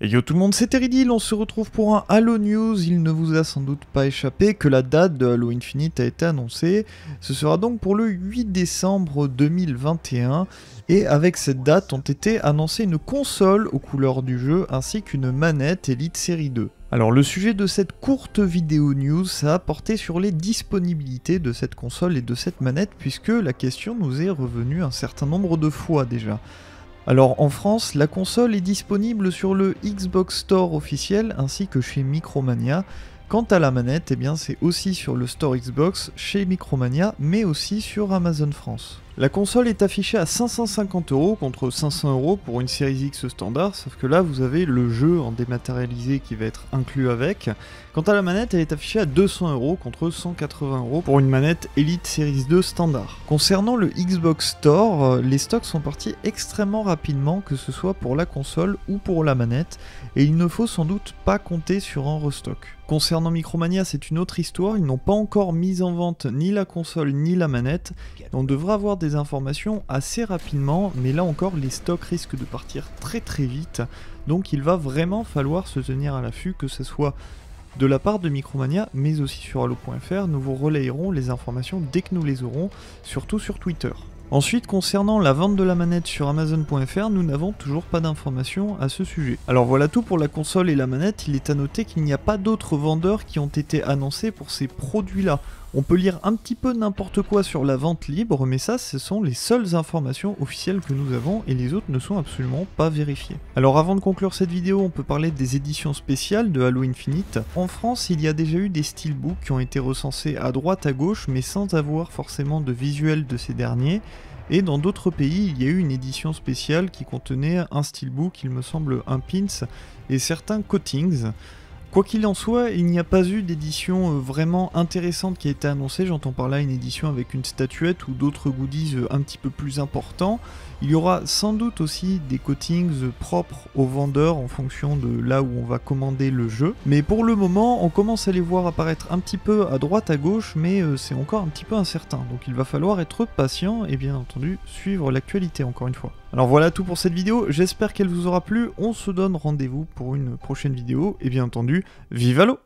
Et yo tout le monde, c'est Teridil, on se retrouve pour un Halo News. Il ne vous a sans doute pas échappé que la date de Halo Infinite a été annoncée. Ce sera donc pour le 8 décembre 2021. Et avec cette date ont été annoncées une console aux couleurs du jeu ainsi qu'une manette Elite Série 2. Alors le sujet de cette courte vidéo news, ça a porté sur les disponibilités de cette console et de cette manette puisque la question nous est revenue un certain nombre de fois déjà. Alors en France, la console est disponible sur le Xbox Store officiel ainsi que chez Micromania. Quant à la manette, eh bien c'est aussi sur le store Xbox chez Micromania, mais aussi sur Amazon France. La console est affichée à 550 euros contre 500 euros pour une série X standard, sauf que là vous avez le jeu en dématérialisé qui va être inclus avec. Quant à la manette, elle est affichée à 200 euros contre 180 euros pour une manette Elite Series 2 standard. Concernant le Xbox Store, euh, les stocks sont partis extrêmement rapidement, que ce soit pour la console ou pour la manette, et il ne faut sans doute pas compter sur un restock. Concernant Micromania, c'est une autre histoire, ils n'ont pas encore mis en vente ni la console ni la manette, on devrait avoir des informations assez rapidement, mais là encore les stocks risquent de partir très très vite, donc il va vraiment falloir se tenir à l'affût, que ce soit de la part de Micromania, mais aussi sur Halo.fr, nous vous relayerons les informations dès que nous les aurons, surtout sur Twitter. Ensuite, concernant la vente de la manette sur Amazon.fr, nous n'avons toujours pas d'informations à ce sujet. Alors voilà tout pour la console et la manette, il est à noter qu'il n'y a pas d'autres vendeurs qui ont été annoncés pour ces produits-là. On peut lire un petit peu n'importe quoi sur la vente libre, mais ça, ce sont les seules informations officielles que nous avons et les autres ne sont absolument pas vérifiées. Alors avant de conclure cette vidéo, on peut parler des éditions spéciales de Halo Infinite. En France, il y a déjà eu des steelbooks qui ont été recensés à droite à gauche, mais sans avoir forcément de visuel de ces derniers. Et dans d'autres pays, il y a eu une édition spéciale qui contenait un steelbook, il me semble un pins, et certains coatings. Quoi qu'il en soit, il n'y a pas eu d'édition euh, vraiment intéressante qui a été annoncée. J'entends par là une édition avec une statuette ou d'autres goodies euh, un petit peu plus importants. Il y aura sans doute aussi des coatings euh, propres aux vendeurs en fonction de là où on va commander le jeu. Mais pour le moment, on commence à les voir apparaître un petit peu à droite à gauche, mais c'est encore un petit peu incertain. Donc il va falloir être patient et bien entendu suivre l'actualité encore une fois. Alors voilà tout pour cette vidéo, j'espère qu'elle vous aura plu, on se donne rendez-vous pour une prochaine vidéo, et bien entendu, vive à l'eau